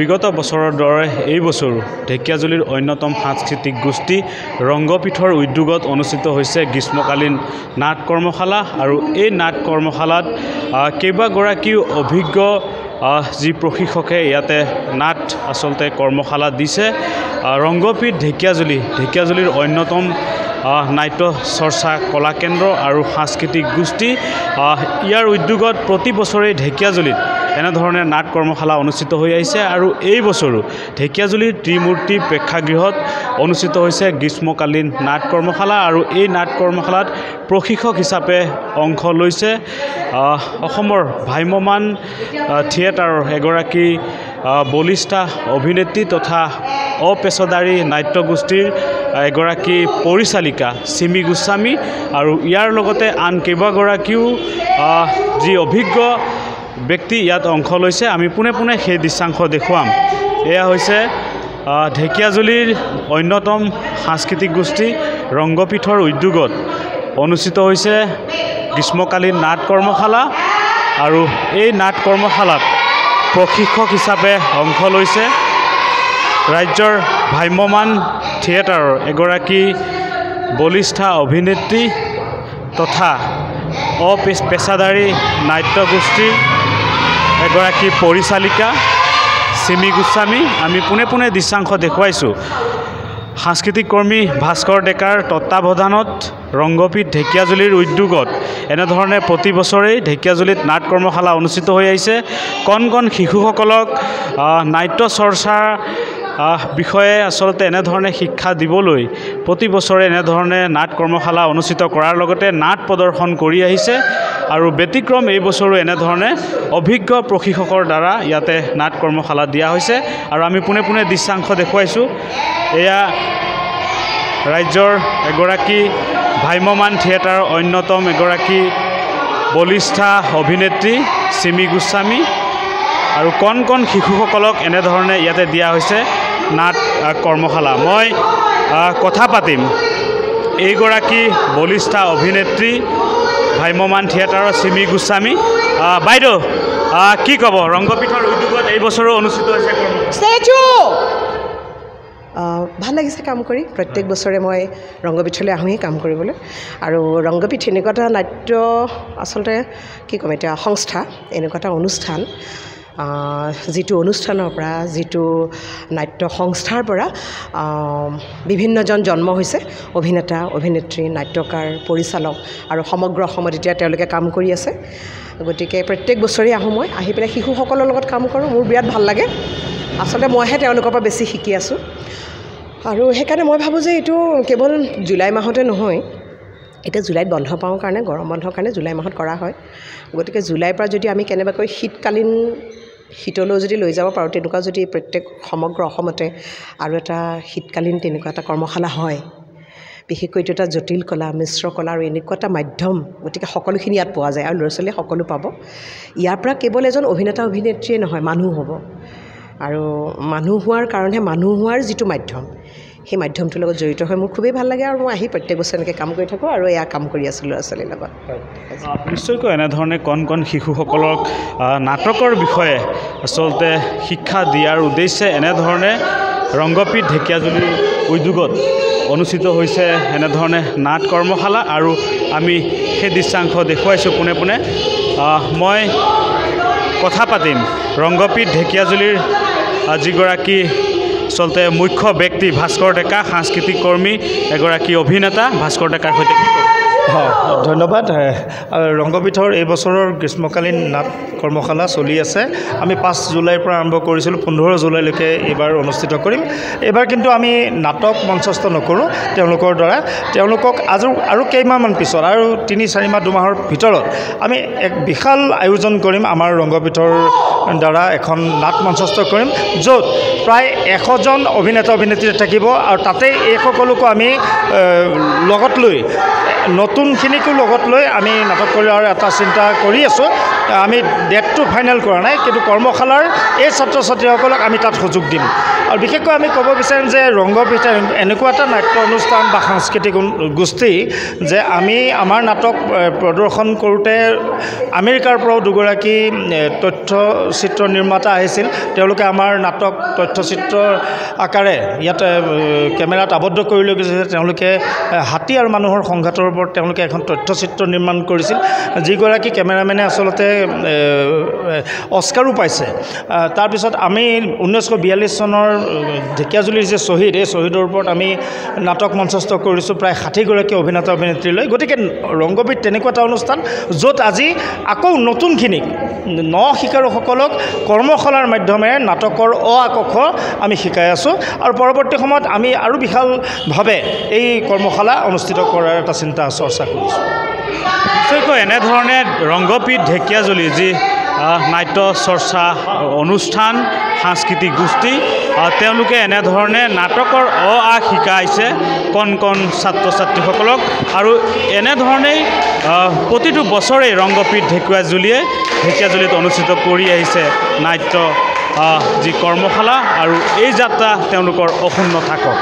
বিগত বছৰৰ দৰে এই বছৰো ঢেকীয়াজুলিৰ অন্যতম সাংস্কৃতিক গোষ্ঠী ৰংগপীঠৰ উদ্যোগত অনুষ্ঠিত হৈছে গ্ৰীষ্মকালীন নাট কৰ্মশালা আৰু এই নাট কৰ্মশালাত কেইবাগৰাকীও অভিজ্ঞ যি প্ৰশিক্ষকে ইয়াতে নাট আচলতে কৰ্মশালা দিছে ৰংগপীঠ ঢেকীয়াজুলি ঢেকীয়াজুলিৰ অন্যতম নাট্য চৰ্চা কলাকেন্দ্ৰ আৰু সাংস্কৃতিক গোষ্ঠী ইয়াৰ উদ্যোগত প্ৰতি বছৰেই ঢেকীয়াজুলিত এনেধৰণে নাট কৰ্মশালা অনুষ্ঠিত হৈ আহিছে আৰু এই বছৰো ঢেকীয়াজুলিৰ ত্ৰিমূৰ্তি প্ৰেক্ষাগৃহত অনুষ্ঠিত হৈছে গ্ৰীষ্মকালীন নাট কৰ্মশালা আৰু এই নাট কৰ্মশালাত প্ৰশিক্ষক হিচাপে অংশ লৈছে। অসমৰ ভ্ৰাম্যমান থিয়েটাৰৰ এগৰাকী বলিষ্ঠা অভিনেত্ৰী তথা অপেচাদাৰী নাট্যগোষ্ঠীৰ এগৰাকী পৰিচালিকা চিমি গোস্বামী আৰু ইয়াৰ লগতে আন কেইবাগৰাকীও যি অভিজ্ঞ ব্যক্তি ইয়াত অংশ লৈছে আমি পোনে পোনে সেই দৃশ্যাংশ দেখুৱাম। এয়া হৈছে ঢেকীয়াজুলিৰ অন্যতম সাংস্কৃতিক গোষ্ঠী ৰংগপীঠৰ উদ্যোগত অনুষ্ঠিত হৈছে গ্ৰীষ্মকালীন নাট কৰ্মশালা আৰু এই নাট কৰ্মশালাত প্ৰশিক্ষক হিচাপে অংশ লৈছে ৰাজ্যৰ ভ্ৰাম্যমান থিয়েটাৰৰ এগৰাকী বলিষ্ঠা অভিনেত্ৰী তথা অপে পেচাদাৰী নাট্যগোষ্ঠীৰ এগৰাকী পৰিচালিকা চিমি গোস্বামী। আমি পোনে পোনে দৃশ্যাংশ দেখুৱাইছোঁ। সাংস্কৃতিক কৰ্মী ভাস্কৰ ডেকাৰ তত্বাৱধানত ৰংগপীঠ ঢেকীয়াজুলিৰ উদ্যোগত এনেধৰণে প্ৰতি বছৰেই ঢেকীয়াজুলিত নাট কৰ্মশালা অনুষ্ঠিত হৈ আহিছে। কণ কণ শিশুসকলক নাট্য চৰ্চাৰ বিষয়ে আচলতে এনেধৰণে শিক্ষা দিবলৈ প্ৰতি বছৰে এনেধৰণে নাট কৰ্মশালা অনুষ্ঠিত কৰাৰ লগতে নাট প্ৰদৰ্শন কৰি আহিছে। আৰু ব্যতিক্ৰম এই বছৰো এনেধৰণে অভিজ্ঞ প্ৰশিক্ষকৰ দ্বাৰা ইয়াতে নাট কৰ্মশালা দিয়া হৈছে। আৰু আমি পোনে পোনে দৃশ্যাংশ দেখুৱাইছোঁ। এয়া ৰাজ্যৰ এগৰাকী ভ্ৰাম্যমান থিয়েটাৰৰ অন্যতম এগৰাকী বলিষ্ঠা অভিনেত্ৰী চিমি গোস্বামী। আৰু কণ কণ শিশুসকলক এনেধৰণে ইয়াতে দিয়া হৈছে নাট কৰ্মশালা। মই কথা পাতিম। এইগৰাকী বলিষ্ঠা অভিনেত্ৰী ভ্ৰাম্যমান থিয়েটাৰৰ চিমি গোস্বামী। বাইদেউ কি ক'ব? ৰংগপীঠৰ উদ্যোগত এই বছৰো অনুষ্ঠিত হৈছে ভাল লাগিছে কাম কৰি। প্ৰত্যেক বছৰে মই ৰংগপীঠলৈ আহোঁৱেই কাম কৰিবলৈ। আৰু ৰংগপীঠ এনেকুৱা এটা নাট্য আচলতে কি ক'ম এতিয়া সংস্থা এনেকুৱা এটা অনুষ্ঠান। যিটো অনুষ্ঠানৰ পৰা যিটো নাট্য সংস্থাৰ পৰা বিভিন্নজন জন্ম হৈছে অভিনেতা অভিনেত্ৰী নাট্যকাৰ পৰিচালক আৰু সমগ্ৰ অসমত এতিয়া তেওঁলোকে কাম কৰি আছে। গতিকে প্ৰত্যেক বছৰেই আহোঁ মই আহি পেলাই শিশুসকলৰ লগত কাম কৰোঁ মোৰ বিৰাট ভাল লাগে। আচলতে মইহে তেওঁলোকৰ পৰা বেছি শিকি আছোঁ। আৰু সেইকাৰণে মই ভাবোঁ যে এইটো কেৱল জুলাই মাহতে নহয় এতিয়া জুলাইত বন্ধ পাওঁ কাৰণে গৰম বন্ধৰ কাৰণে জুলাই মাহত কৰা হয়। গতিকে জুলাইৰ পৰা যদি আমি কেনেবাকৈ শীতকালীন শীতলৈ যদি লৈ যাব পাৰোঁ তেনেকুৱা যদি প্ৰত্যেক সমগ্ৰ অসমতে আৰু এটা শীতকালীন তেনেকুৱা এটা কৰ্মশালা হয়। বিশেষকৈ এইটো এটা জটিল কলা মিশ্ৰ কলা আৰু এনেকুৱা এটা মাধ্যম গতিকে সকলোখিনি ইয়াত পোৱা যায় আৰু ল'ৰা ছোৱালীয়ে সকলো পাব। ইয়াৰ পৰা কেৱল এজন অভিনেতা অভিনেত্ৰীয়ে নহয় মানুহ হ'ব। আৰু মানুহ হোৱাৰ কাৰণেহে মানুহ হোৱাৰ যিটো মাধ্যম সেই মাধ্যমটোৰ লগত জড়িত হৈ মোৰ খুবেই ভাল লাগে আৰু মই আহি প্ৰত্যেক বছৰ এনেকৈ কাম কৰি থাকোঁ আৰু এয়া কাম কৰি আছোঁ ল'ৰা ছোৱালীৰ লগত নিশ্চয়কৈ এনেধৰণে কণ কণ শিশুসকলক নাটকৰ বিষয়ে আচলতে শিক্ষা দিয়াৰ উদ্দেশ্যে এনেধৰণে ৰংগপীঠ ঢেকীয়াজুলিৰ উদ্যোগত অনুষ্ঠিত হৈছে এনেধৰণে নাট কৰ্মশালা আৰু আমি সেই দৃশ্যাংশ দেখুৱাইছোঁ পোনে পোনে। মই কথা পাতিম ৰংগপীঠ ঢেকীয়াজুলিৰ যিগৰাকী আচলতে মুখ্য ব্যক্তি ভাস্কৰ ডেকা সাংস্কৃতিক কৰ্মী এগৰাকী অভিনেতা ভাস্কৰ ডেকাৰ সৈতে? হয় ধন্যবাদ। ৰংগপীঠৰ এই বছৰৰ গ্ৰীষ্মকালীন নাট কৰ্মশালা চলি আছে। আমি পাঁচ জুলাইৰ পৰা আৰম্ভ কৰিছিলোঁ পোন্ধৰ জুলাইলৈকে এইবাৰ অনুষ্ঠিত কৰিম। এইবাৰ কিন্তু আমি নাটক মঞ্চস্থ নকৰোঁ তেওঁলোকৰ দ্বাৰা। তেওঁলোকক আৰু আৰু কেইমাহমান পিছত আৰু তিনি চাৰি মাহ দুমাহৰ ভিতৰত আমি এক বিশাল আয়োজন কৰিম আমাৰ ৰংগপীঠৰ দ্বাৰা এখন নাট মঞ্চস্থ কৰিম য'ত প্ৰায় এশজন অভিনেতা অভিনেত্ৰী থাকিব আৰু তাতে এই সকলোকো আমি লগত লৈ নতুনখিনিকো লগত লৈ আমি নাটক কৰাৰ এটা চিন্তা কৰি আছোঁ। আমি ডেটটো ফাইনেল কৰা নাই কিন্তু কৰ্মশালাৰ এই ছাত্ৰ ছাত্ৰীসকলক আমি তাত সুযোগ দিম। আৰু বিশেষকৈ আমি ক'ব বিচাৰিম যে ৰংগপীঠ এনেকুৱা এটা নাট্য অনুষ্ঠান বা সাংস্কৃতিক গোষ্ঠী যে আমি আমাৰ নাটক প্ৰদৰ্শন কৰোঁতে আমেৰিকাৰ পৰাও দুগৰাকী তথ্যচিত্ৰ নিৰ্মাতা আহিছিল। তেওঁলোকে আমাৰ নাটক তথ্যচিত্ৰ আকাৰে ইয়াতে কেমেৰাত আবদ্ধ কৰি লৈ গৈছে। তেওঁলোকে হাতী আৰু মানুহৰ সংঘাতৰ ওপৰত তেওঁলোকে এখন তথ্যচিত্ৰ নিৰ্মাণ কৰিছিল। যিগৰাকী কেমেৰামেনে আচলতে অস্কাৰো পাইছে। তাৰপিছত আমি ঊনৈছশ বিয়াল্লিছ চনৰ ঢেকীয়াজুলিৰ যে শ্বহীদ এই শ্বহীদৰ ওপৰত আমি নাটক মঞ্চস্থ কৰিছোঁ প্ৰায় ষাঠিগৰাকী অভিনেতা অভিনেত্ৰী লৈ। গতিকে ৰংগবীত তেনেকুৱা এটা অনুষ্ঠান য'ত আজি আকৌ নতুনখিনিক ন শিকাৰুসকলক কৰ্মশালাৰ মাধ্যমেৰে নাটকৰ অ আ ক খ আমি শিকাই আছোঁ। আৰু পৰৱৰ্তী সময়ত আমি আৰু বিশালভাৱে এই কৰ্মশালা অনুষ্ঠিত কৰাৰ এটা চিন্তা চৰ্চা কৰিছোঁ। নিশ্চয়কৈ এনেধৰণে ৰংগপীঠ ঢেকীয়াজুলি যি নাট্য চৰ্চা অনুষ্ঠান সাংস্কৃতিক গোষ্ঠী তেওঁলোকে এনেধৰণে নাটকৰ অ আ শিকাইছে কণ কণ ছাত্ৰ ছাত্ৰীসকলক আৰু এনেধৰণেই প্ৰতিটো বছৰেই ৰংগপীঠ ঢেকীয়াজুলিয়ে ঢেকীয়াজুলিত অনুষ্ঠিত কৰি আহিছে নাট্য যি কৰ্মশালা আৰু এই যাত্ৰা তেওঁলোকৰ অক্ষুণ্ণ থাকক